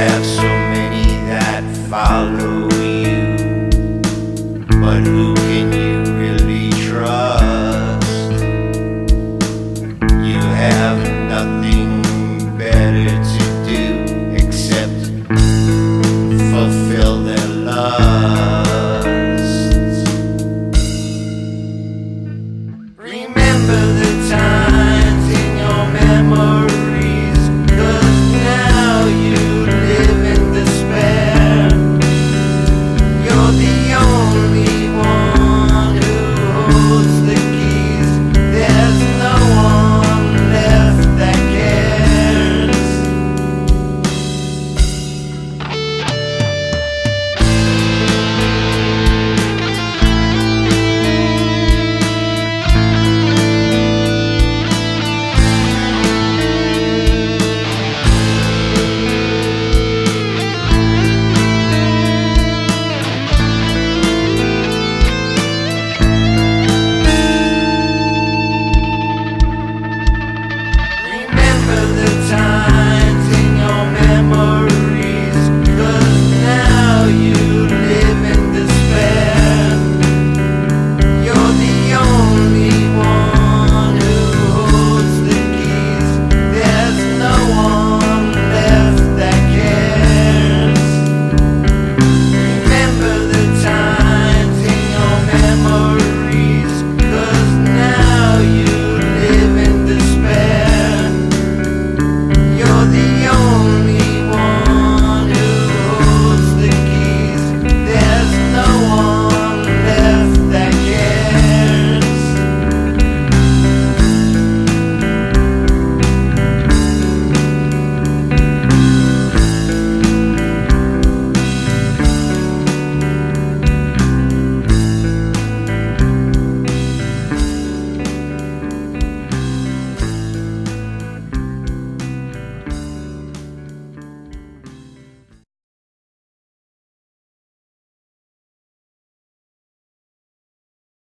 have so many that follow.